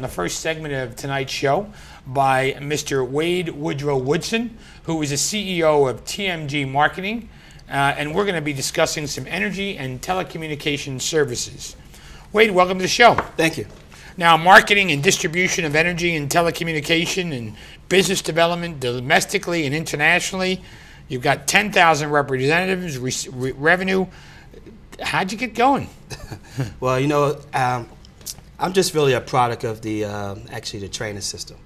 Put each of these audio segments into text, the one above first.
in the first segment of tonight's show by Mr. Wade Woodrow Woodson, who is the CEO of TMG Marketing, uh, and we're going to be discussing some energy and telecommunication services. Wade, welcome to the show. Thank you. Now, marketing and distribution of energy and telecommunication and business development domestically and internationally. You've got 10,000 representatives, re- revenue. How'd you get going? well, you know, um, I'm just really a product of the uh, actually the training system.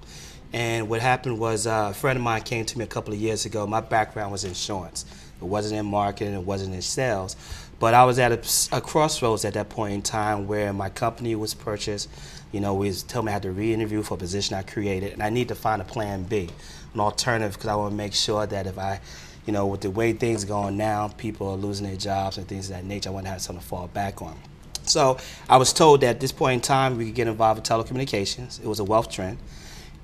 And what happened was uh, a friend of mine came to me a couple of years ago. My background was insurance. It wasn't in marketing. It wasn't in sales. But I was at a, a crossroads at that point in time where my company was purchased. You know, was told me I had to re-interview for a position I created, and I need to find a plan B, an alternative, because I want to make sure that if I you know, with the way things are going now, people are losing their jobs and things of that nature. I want to have something to fall back on. So I was told that at this point in time we could get involved with telecommunications. It was a wealth trend.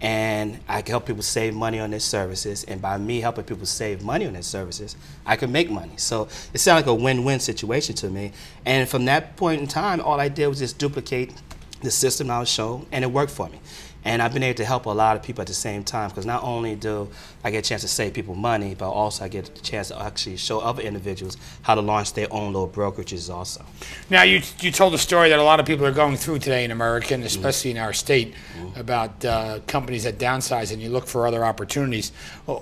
And I could help people save money on their services. And by me helping people save money on their services, I could make money. So it sounded like a win-win situation to me. And from that point in time, all I did was just duplicate the system I was shown, and it worked for me. And I've been able to help a lot of people at the same time because not only do I get a chance to save people money, but also I get a chance to actually show other individuals how to launch their own little brokerages also. Now, you, you told a story that a lot of people are going through today in America, and especially mm -hmm. in our state, mm -hmm. about uh, companies that downsize and you look for other opportunities.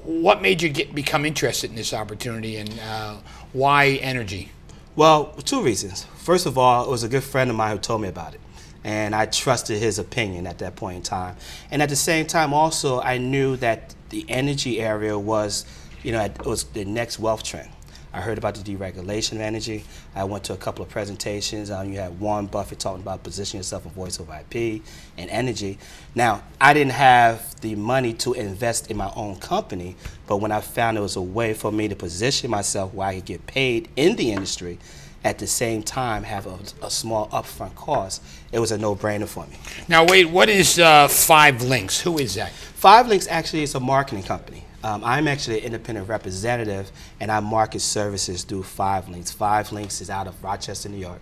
What made you get, become interested in this opportunity and uh, why energy? Well, two reasons. First of all, it was a good friend of mine who told me about it and I trusted his opinion at that point in time. And at the same time, also, I knew that the energy area was, you know, it was the next wealth trend. I heard about the deregulation of energy. I went to a couple of presentations. Um, you had Warren Buffett talking about positioning yourself in voice over IP and energy. Now, I didn't have the money to invest in my own company, but when I found there was a way for me to position myself where I could get paid in the industry, at the same time have a, a small upfront cost, it was a no-brainer for me. Now, wait, what is uh, 5LINX? Who is that? 5LINX actually is a marketing company. Um, I'm actually an independent representative, and I market services through 5LINX. Five Links is out of Rochester, New York.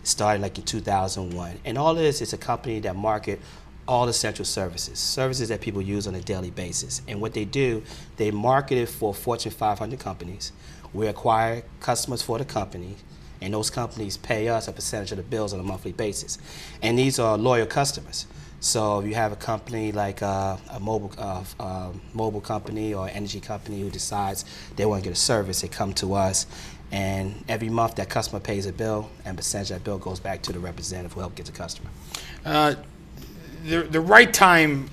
It started like in 2001, and all it is is a company that market all the essential services, services that people use on a daily basis. And what they do, they market it for Fortune 500 companies. We acquire customers for the company and those companies pay us a percentage of the bills on a monthly basis. And these are loyal customers. So if you have a company like uh, a mobile, uh, uh, mobile company or energy company who decides they want to get a service, they come to us, and every month that customer pays a bill, and percentage of that bill goes back to the representative who helped get the customer. The, the right time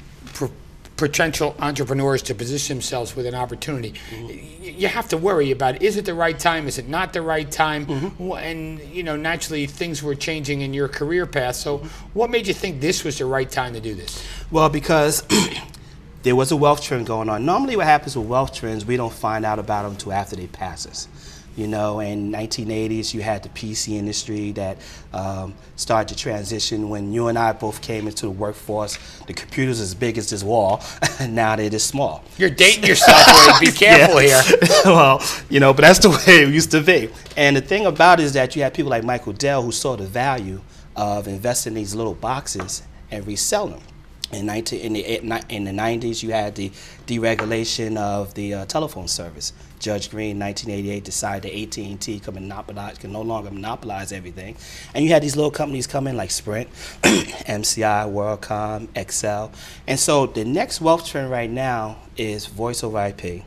potential entrepreneurs to position themselves with an opportunity. Mm-hmm. You have to worry about is it the right time? Is it not the right time? Mm-hmm. And you know, naturally, things were changing in your career path. So, what made you think this was the right time to do this? Well, because. there was a wealth trend going on. Normally, what happens with wealth trends, we don't find out about them until after they pass us. You know, in 1980s, you had the PC industry that um, started to transition. When you and I both came into the workforce, the computers as big as this wall, and now they're this small. You're dating yourself, Be careful here. well, you know, but that's the way it used to be. And the thing about it is that you had people like Michael Dell who saw the value of investing in these little boxes and reselling them. In, 19, in, the, in the 90s, you had the deregulation of the uh, telephone service. Judge Greene, 1988, decided that AT&T could monopolize, could no longer monopolize everything. And you had these little companies come in like Sprint, MCI, WorldCom, Excel. And so the next wealth trend right now is voice over IP,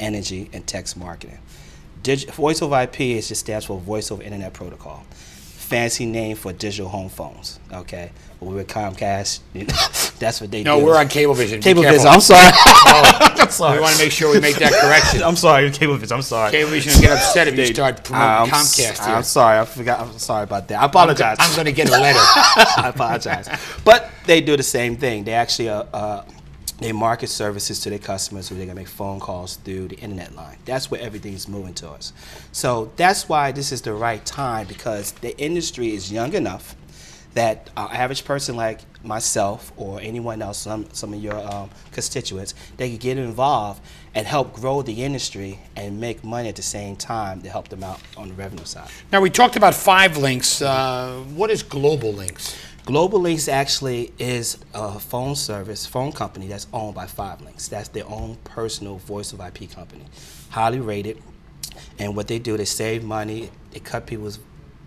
energy, and text marketing. Dig voice over IP is just stands for Voice over Internet Protocol fancy name for digital home phones. Okay, but we're Comcast. that's what they no, do. No, we're on Cablevision. Cablevision. I'm sorry. oh, I'm sorry. We want to make sure we make that correction. I'm sorry, Cablevision. I'm sorry. Cablevision will get upset if you start promoting I'm Comcast. here. I'm sorry. I forgot. I'm sorry about that. I apologize. I'm, going to get a letter. I apologize. But they do the same thing. They actually uh, uh, they market services to their customers so they can make phone calls through the internet line. That's where everything's moving towards. So that's why this is the right time because the industry is young enough that an average person like myself or anyone else, some, some of your um, constituents, they could get involved and help grow the industry and make money at the same time to help them out on the revenue side. Now we talked about 5LINX. Uh, what is Global Links? Global Links actually is a phone service, phone company that's owned by 5LINX. That's their own personal voice of IP company, highly rated. And what they do, they save money, they cut people's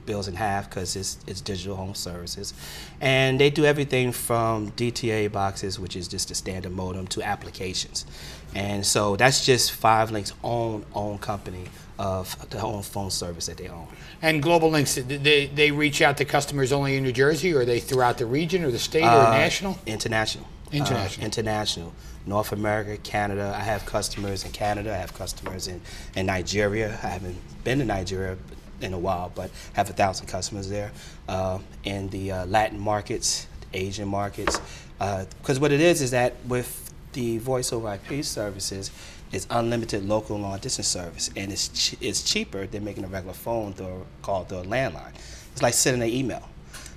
bills in half because it's, it's digital home services. And they do everything from DTA boxes, which is just a standard modem, to applications. And so that's just 5LINX's own own company of the own phone service that they own. And Global Links, they, they reach out to customers only in New Jersey, or are they throughout the region, or the state, or Uh, national? International. International. Uh, international. North America, Canada. I have customers in Canada. I have customers in, in Nigeria. I haven't been to Nigeria in a while, but have a thousand customers there. Uh, in the uh, Latin markets, Asian markets. Because what it is is that with the voice over IP services, is unlimited local long distance service, and it's ch- it's cheaper than making a regular phone through, call through a landline. It's like sending an email.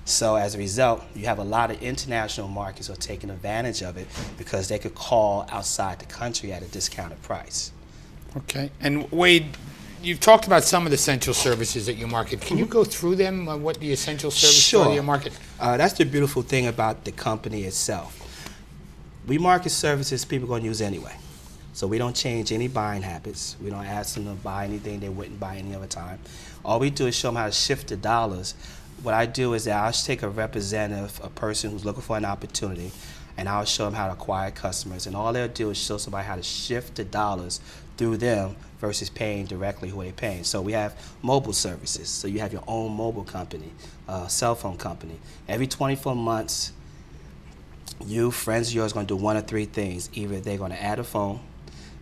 So as a result, you have a lot of international markets who are taking advantage of it because they could call outside the country at a discounted price. Okay. And Wade, you've talked about some of the essential services that you market. Can you go through them, uh, what the essential services are Sure. that you market? Uh, that's the beautiful thing about the company itself. We market services people are going to use anyway. So we don't change any buying habits. We don't ask them to buy anything they wouldn't buy any other time. All we do is show them how to shift the dollars. What I do is that I'll take a representative, a person who's looking for an opportunity, and I'll show them how to acquire customers. And all they'll do is show somebody how to shift the dollars through them versus paying directly who they're paying. So we have mobile services. So you have your own mobile company, uh, cell phone company. Every 24 months, you, friends of yours, going to do one of three things. Either they're going to add a phone,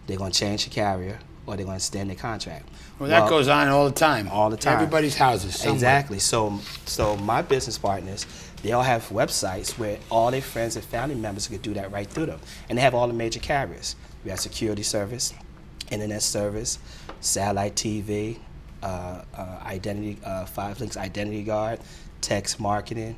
they're going to change the carrier, or they're going to extend their contract. Well, that Well, goes on all the time. all the time. Everybody's houses. somewhere. Exactly. So, so my business partners, they all have websites where all their friends and family members could do that right through them, and they have all the major carriers. We have security service, internet service, satellite TV, uh, uh, identity, uh, 5LINX Identity Guard, text marketing,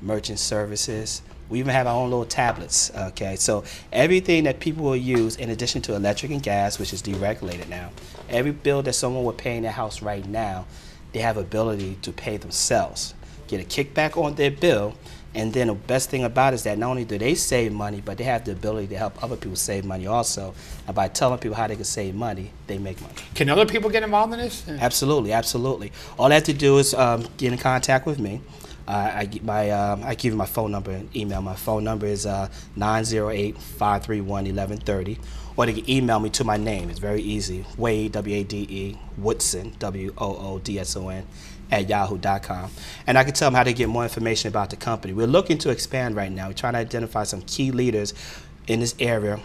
merchant services. We even have our own little tablets. Okay, so everything that people will use, in addition to electric and gas, which is deregulated now, every bill that someone would pay in their house right now, they have ability to pay themselves, get a kickback on their bill, and then the best thing about it is that not only do they save money, but they have the ability to help other people save money also. And by telling people how they can save money, they make money. Can other people get involved in this? Absolutely, absolutely. All they have to do is um, get in contact with me. I, my, um, I give you my phone number and email. My phone number is uh, 908-531-1130. Or they can email me to my name. It's very easy. Wade, W-A-D-E, Woodson, W-O-O-D-S-O-N, at yahoo.com. And I can tell them how to get more information about the company. We're looking to expand right now. We're trying to identify some key leaders in this area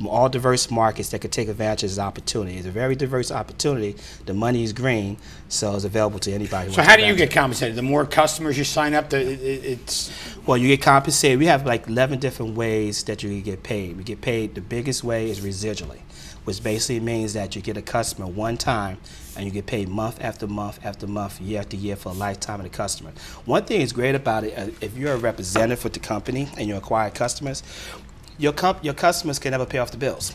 from all diverse markets that could take advantage of this opportunity. It's a very diverse opportunity. The money is green, so it's available to anybody. Who So how do you get compensated? The more customers you sign up, the, it, it- it's Well, you get compensated. We have like 11 different ways that you can get paid. We get paid, the biggest way is residually, which basically means that you get a customer one time and you get paid month after month after month, year after year for a lifetime of the customer. One thing is great about it, uh, if you're a representative with the company and you acquire customers, your, comp- your customers can never pay off the bills.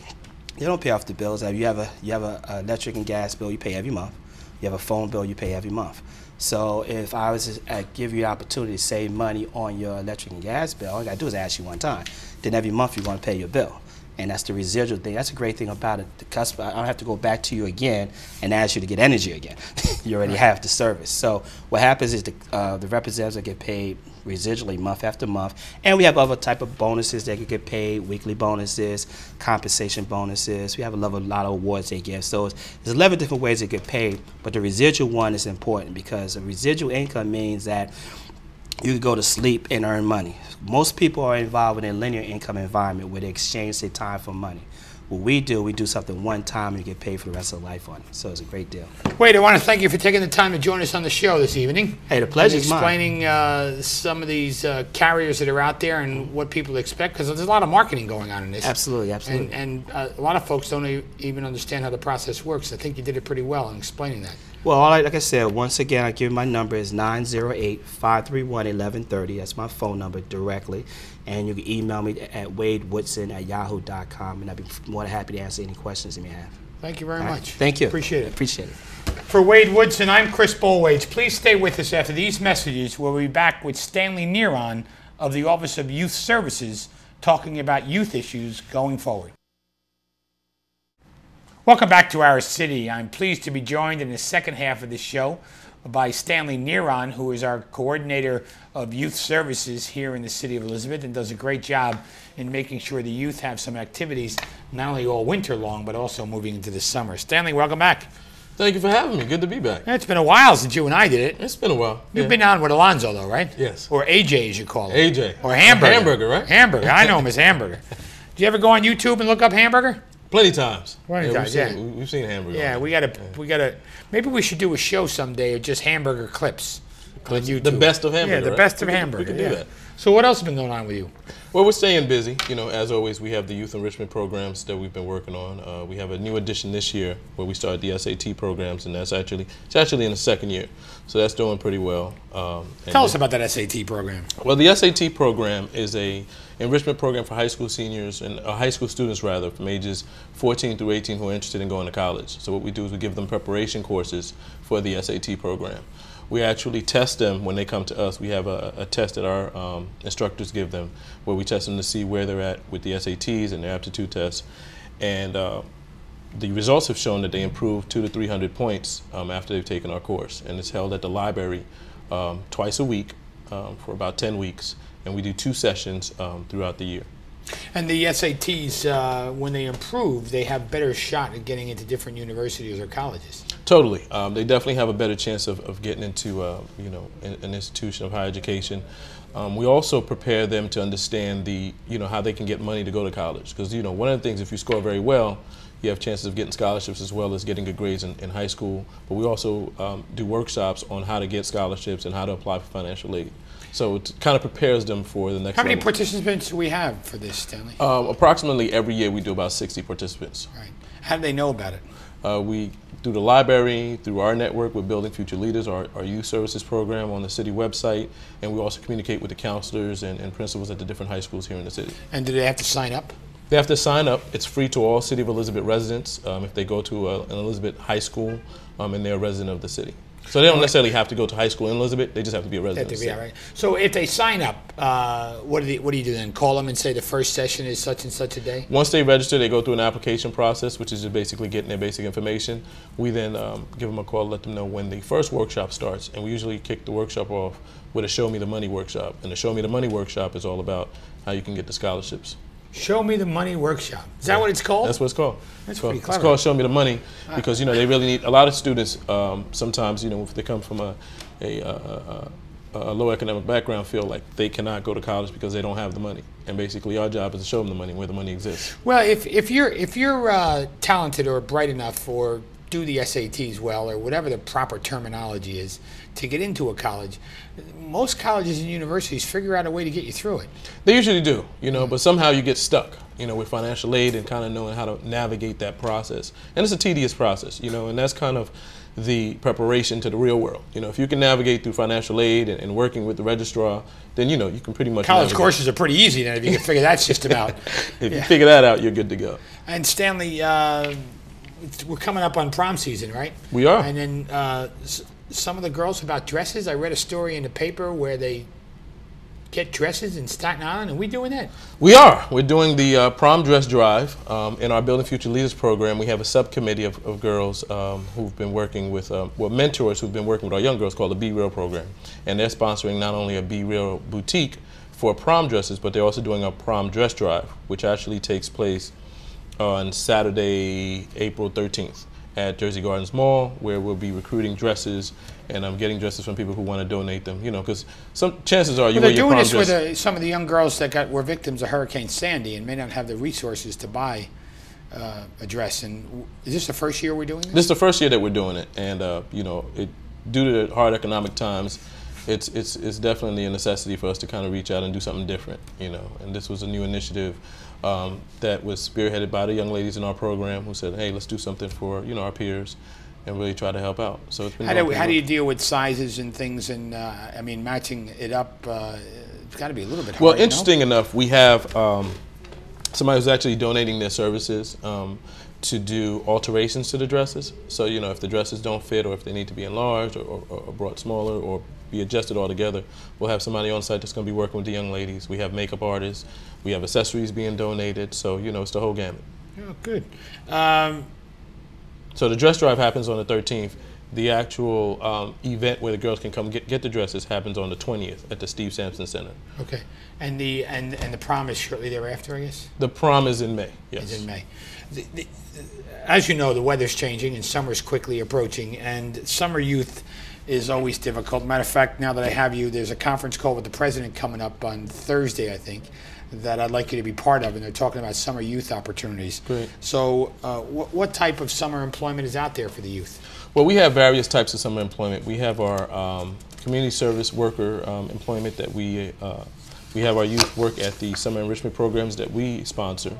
They don't pay off the bills. You have a you have a, a electric and gas bill you pay every month. You have a phone bill you pay every month. So if I was to uh, give you the opportunity to save money on your electric and gas bill, all I gotta do is ask you one time. Then every month you're gonna pay your bill. And that's the residual thing. That's a great thing about it. The customer, I don't have to go back to you again and ask you to get energy again. you already have the service. So what happens is the, uh, the representatives get paid residually month after month. And we have other type of bonuses they could get paid, weekly bonuses, compensation bonuses. We have a lot of, lot of awards they give. So it's, there's 11 different ways they get paid, but the residual one is important because the residual income means that you could go to sleep and earn money. Most people are involved in a linear income environment where they exchange their time for money. What we do, we do something one time and you get paid for the rest of life on it. So it's a great deal. Wade, I want to thank you for taking the time to join us on the show this evening. Hey, the pleasure's and mine. explaining uh, some of these uh, carriers that are out there and what people expect, because there's a lot of marketing going on in this. Absolutely, absolutely. And, and uh, a lot of folks don't even understand how the process works. I think you did it pretty well in explaining that. Well, all I, like I said, once again, I give my number is 908-531-1130. That's my phone number directly. And you can email me at wadewoodson at yahoo.com, and I'd be more than happy to answer any questions you may have. Thank you very right. much. Thank you. Appreciate it. Appreciate it. For Wade Woodson, I'm Chris Bollwage. Please stay with us after these messages. We'll be back with Stanley Neron of the Office of Youth Services talking about youth issues going forward. Welcome back to our city. I'm pleased to be joined in the second half of the show by Stanley Neron, who is our coordinator of youth services here in the city of Elizabeth and does a great job in making sure the youth have some activities not only all winter long but also moving into the summer. Stanley, welcome back. Thank you for having me. Good to be back. It's been a while since you and I did it. It's been a while. You've yeah. been on with Alonzo, though, right? Yes. Or AJ, as you call him. AJ. Or Hamburger. Hamburger, right? Hamburger. I know him as Hamburger. Do you ever go on YouTube and look up Hamburger? Plenty times. Plenty yeah, times, we've yeah. We've seen hamburger. Yeah, we gotta, we gotta. Maybe we should do a show someday of just hamburger clips on YouTube. The best of hamburger. Yeah, the right? best of We can- hamburger. We can yeah. do that. So what else has been going on with you? Well, we're staying busy. You know, as always, we have the youth enrichment programs that we've been working on. Uh, we have a new addition this year where we started the SAT programs, and that's actually it's actually in the second year, so that's doing pretty well. Um, Tell us about that SAT program. Well, the SAT program is a enrichment program for high school seniors and uh, high school students rather from ages 14 through 18 who are interested in going to college. So what we do is we give them preparation courses for the SAT program. We actually test them when they come to us. We have a, a test that our um, instructors give them where we test them to see where they're at with the SATs and their aptitude tests. And uh, the results have shown that they improve two to 300 points um, after they've taken our course. And it's held at the library um, twice a week um, for about 10 weeks. And we do two sessions um, throughout the year. And the SATs, uh, when they improve, they have better shot at getting into different universities or colleges. Totally. Um, they definitely have a better chance of, of getting into, uh, you know, an, an institution of higher education. Um, we also prepare them to understand the, you know, how they can get money to go to college. Because, you know, one of the things, if you score very well, you have chances of getting scholarships as well as getting good grades in, in high school. But we also um, do workshops on how to get scholarships and how to apply for financial aid. So it kind of prepares them for the next How many level. participants do we have for this, Stanley? um, approximately every year we do about 60 participants. Right. How do they know about it? Uh, we, through the library, through our network we're Building Future Leaders, our, our youth services program on the city website, and we also communicate with the counselors and, and principals at the different high schools here in the city. And do they have to sign up? They have to sign up. It's free to all City of Elizabeth residents um, if they go to a, an Elizabeth high school um, and they're a resident of the city. So they don't necessarily have to go to high school in Elizabeth. They just have to be a resident. to of the be all right. So if they sign up, uh, what do they, what do you do then? Call them and say the first session is such and such a day. Once they register, they go through an application process, which is just basically getting their basic information. We then um, give them a call, let them know when the first workshop starts, and we usually kick the workshop off with a Show Me the Money workshop. And the Show Me the Money workshop is all about how you can get the scholarships. Show me the money workshop. Is that what it's called? That's what it's called. That's it's called, it's called Show Me the Money because you know they really need a lot of students. Um, sometimes you know if they come from a a, a, a a low economic background, feel like they cannot go to college because they don't have the money. And basically, our job is to show them the money where the money exists. Well, if, if you're if you're uh, talented or bright enough or do the SATs well or whatever the proper terminology is to get into a college, most colleges and universities figure out a way to get you through it. They usually do, you know, but somehow you get stuck, you know, with financial aid and kind of knowing how to navigate that process. And it's a tedious process, you know, and that's kind of the preparation to the real world. You know, if you can navigate through financial aid and, and working with the registrar, then you know you can pretty much College navigate. courses are pretty easy then if you can figure that system out. If you figure that out, you're good to go. And Stanley, uh, we're coming up on prom season, right? We are. And then uh, s- some of the girls about dresses. I read a story in the paper where they get dresses in Staten Island. and we're doing that? We are. We're doing the uh, prom dress drive um, in our Building Future Leaders program. We have a subcommittee of, of girls um, who've been working with, um, well, mentors who've been working with our young girls called the Be Real program, and they're sponsoring not only a Be Real boutique for prom dresses, but they're also doing a prom dress drive, which actually takes place on Saturday, April 13th at Jersey Gardens Mall, where we'll be recruiting dresses and I'm getting dresses from people who want to donate them. You know, because some chances are you well, they're doing this dress. with uh, some of the young girls that got were victims of Hurricane Sandy and may not have the resources to buy uh, a dress. And w- is this the first year we're doing this? This is the first year that we're doing it, and uh, you know, it, due to the hard economic times, it's it's it's definitely a necessity for us to kind of reach out and do something different. You know, and this was a new initiative um, that was spearheaded by the young ladies in our program who said, "Hey, let's do something for you know our peers." And really try to help out. So it's been. How do, how do you deal with sizes and things? And uh, I mean, matching it up, uh, it's got to be a little bit hard. Well, interesting enough, we have um, somebody who's actually donating their services um, to do alterations to the dresses. So, you know, if the dresses don't fit or if they need to be enlarged or, or, or brought smaller or be adjusted altogether, we'll have somebody on site that's going to be working with the young ladies. We have makeup artists, we have accessories being donated, so, you know, it's the whole gamut. Oh, good. Um, So the dress drive happens on the 13th. The actual um, event where the girls can come get, get the dresses happens on the 20th at the Steve Sampson Center. okay. And the and and the prom is shortly thereafter, I guess. The prom is in May. Yes. is in May. The, the, as you know, the weather's changing and summer's quickly approaching, and summer youth is always difficult. Matter of fact, now that I have you, there's a conference call with the president coming up on Thursday, I think, that I'd like you to be part of, and they're talking about summer youth opportunities. Great. So, uh, what, what type of summer employment is out there for the youth? Well, we have various types of summer employment. We have our um, community service worker um, employment that we uh, we have our youth work at the summer enrichment programs that we sponsor,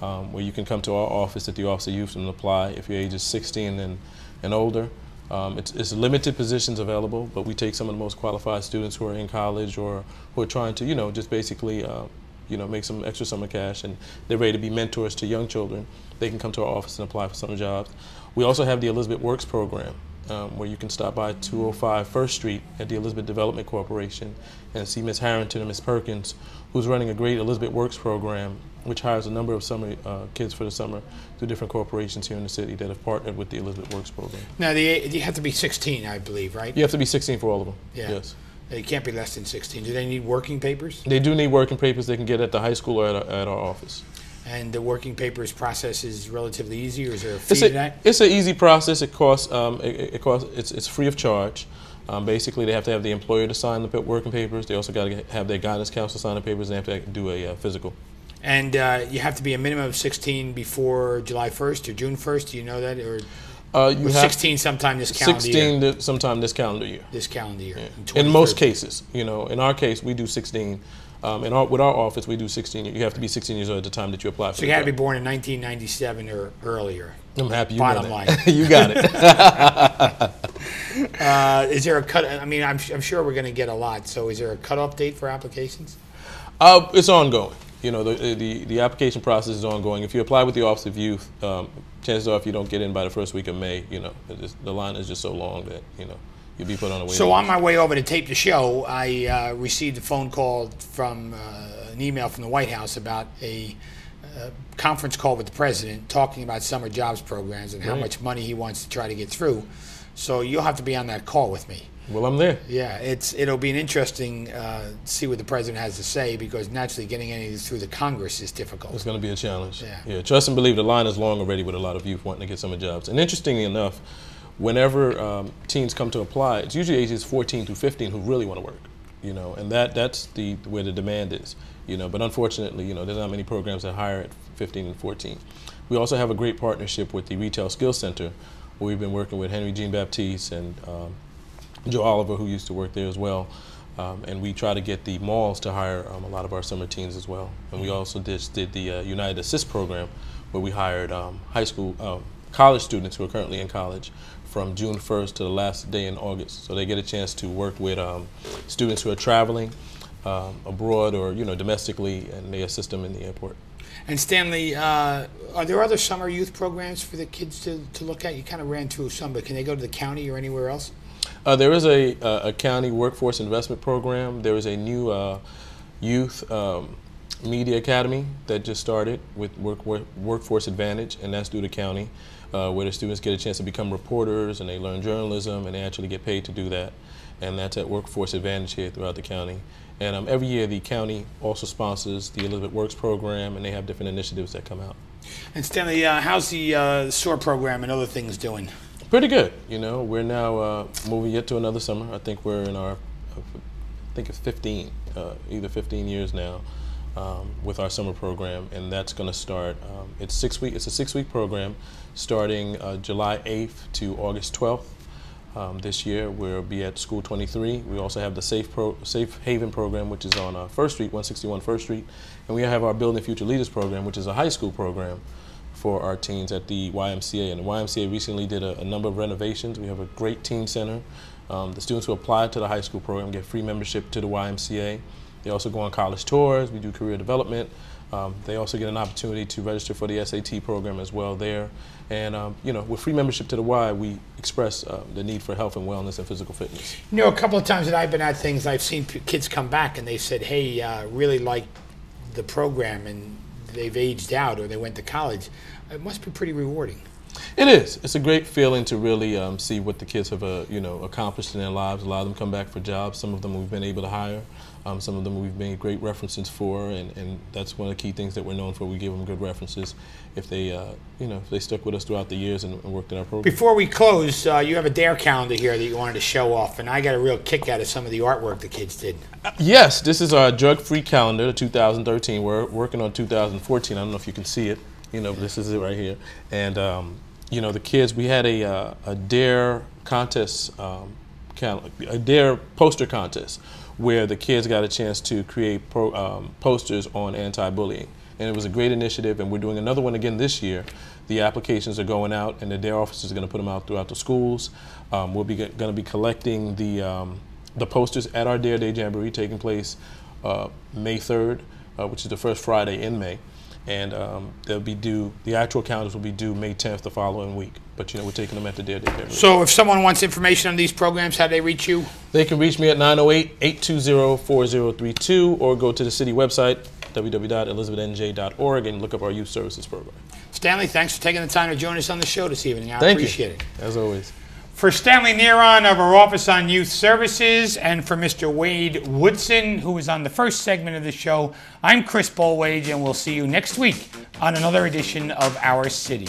um, where you can come to our office at the Office of Youth and apply if your age is 16 and and older. Um, it's, it's limited positions available, but we take some of the most qualified students who are in college or who are trying to, you know, just basically, uh, you know, make some extra summer cash, and they're ready to be mentors to young children. They can come to our office and apply for summer jobs. We also have the Elizabeth Works program, um, where you can stop by 205 First Street at the Elizabeth Development Corporation and see Ms. Harrington and Ms. Perkins, who's running a great Elizabeth Works program, which hires a number of summer uh, kids for the summer through different corporations here in the city that have partnered with the Elizabeth Works program. Now, the you have to be 16, I believe, right? You have to be 16 for all of them. Yeah. Yes. You can't be less than 16. Do they need working papers? They do need working papers they can get at the high school or at our, at our office. And the working papers process is relatively easy, or is there a fee It's to that? it's an easy process. It costs, um, it, it costs it's, it's free of charge. Um, basically, they have to have the employer to sign the working papers. They also got to have their guidance counselor sign the papers, and they have to do a uh, physical. And uh, you have to be a minimum of 16 before July 1st or June 1st. Do you know that, or, Uh, you or have 16 sometime this calendar 16 year? sometime this calendar year. This calendar year. In most cases, you know, in our case, we do 16. Um, in our, with our office, we do 16. You have to be 16 years old at the time that you apply for. So you had to be born in 1997 or earlier. I'm happy you bottom line. you got it. Uh, is there a cut? I mean, I'm, I'm sure we're going to get a lot. So is there a cutoff date for applications? Uh, it's ongoing. You know, the, the the application process is ongoing. If you apply with the Office of Youth, um, chances are if you don't get in by the first week of May, you know, just, the line is just so long that you know you'll be put on a waiting So list. on my way over to tape the show, I uh, received a phone call from uh, an email from the White House about a uh, conference call with the president talking about summer jobs programs and how much money he wants to try to get through. So you'll have to be on that call with me. Well, I'm there. Yeah, it's it'll be an interesting uh, see what the president has to say because naturally getting anything through the Congress is difficult. It's going to be a challenge. Yeah. Trust and believe the line is long already with a lot of youth wanting to get summer jobs. And interestingly enough, whenever um, teens come to apply, it's usually ages 14 through 15 who really want to work. You know, and that that's the where the demand is. You know, but unfortunately, you know, there's not many programs that hire at 15 and 14. We also have a great partnership with the Retail Skills Center, where we've been working with Henry Jean Baptiste and um, Joe Oliver, who used to work there as well. Um, and we try to get the malls to hire um, a lot of our summer teens as well. And we also did, did the uh, United Assist program, where we hired um, high school, uh, college students who are currently in college from June 1st to the last day in August. So they get a chance to work with um, students who are traveling um, abroad or you know domestically, and they assist them in the airport. And Stanley, uh, are there other summer youth programs for the kids to, to look at? You kind of ran through some, but can they go to the county or anywhere else? Uh, there is a, a, a county workforce investment program. There is a new uh, youth um, media academy that just started with work, work, Workforce Advantage, and that's through the county, uh, where the students get a chance to become reporters and they learn journalism and they actually get paid to do that. And that's at Workforce Advantage here throughout the county. And um, every year the county also sponsors the Elizabeth Works program, and they have different initiatives that come out. And Stanley, uh, how's the uh, SOAR program and other things doing? Pretty good. You know, we're now uh, moving yet to another summer. I think we're in our, I think it's 15, uh, either 15 years now, um, with our summer program, and that's going to start. Um, it's six week. It's a six-week program, starting uh, July 8th to August 12th. Um, this year we'll be at School 23. We also have the Safe Pro, Safe Haven program, which is on uh, First Street, 161 First Street, and we have our Building Future Leaders program, which is a high school program for our teens at the YMCA. And the YMCA recently did a, a number of renovations. We have a great teen center. Um, the students who apply to the high school program get free membership to the YMCA. They also go on college tours. We do career development. Um, they also get an opportunity to register for the SAT program as well there. And, um, you know, with free membership to the Y, we express uh, the need for health and wellness and physical fitness. You know, a couple of times that I've been at things, I've seen kids come back and they said, "Hey, uh, really like the program," and they've aged out or they went to college. It must be pretty rewarding. It is. It's a great feeling to really um, see what the kids have, uh, you know, accomplished in their lives. A lot of them come back for jobs. Some of them we've been able to hire. Um, some of them we've made great references for, and, and that's one of the key things that we're known for. We give them good references if they, uh, you know, if they stuck with us throughout the years and, and worked in our program. Before we close, uh, you have a Dare calendar here that you wanted to show off, and I got a real kick out of some of the artwork the kids did. Yes, this is our drug-free calendar, 2013. We're working on 2014. I don't know if you can see it. You know, this is it right here. And um, you know, the kids. We had a uh, a dare contest, um, cal- a dare poster contest, where the kids got a chance to create pro, um, posters on anti-bullying, and it was a great initiative. And we're doing another one again this year. The applications are going out, and the dare officers are going to put them out throughout the schools. Um, we'll be going to be collecting the um, the posters at our Dare Day Jamboree taking place uh, May 3rd, uh, which is the first Friday in May. And um, they'll be due, the actual calendars will be due May 10th the following week. But you know, we're taking them at the Day Jamboree. So, if someone wants information on these programs, how do they reach you? They can reach me at 908 820 4032 or go to the city website, www.elizabethnj.org, and look up our youth services program. Stanley, thanks for taking the time to join us on the show this evening. I Thank appreciate you. it. As always. For Stanley Neron of our Office on Youth Services and for Mr. Wade Woodson, who was on the first segment of the show, I'm Chris Bollwage, and we'll see you next week on another edition of Our City.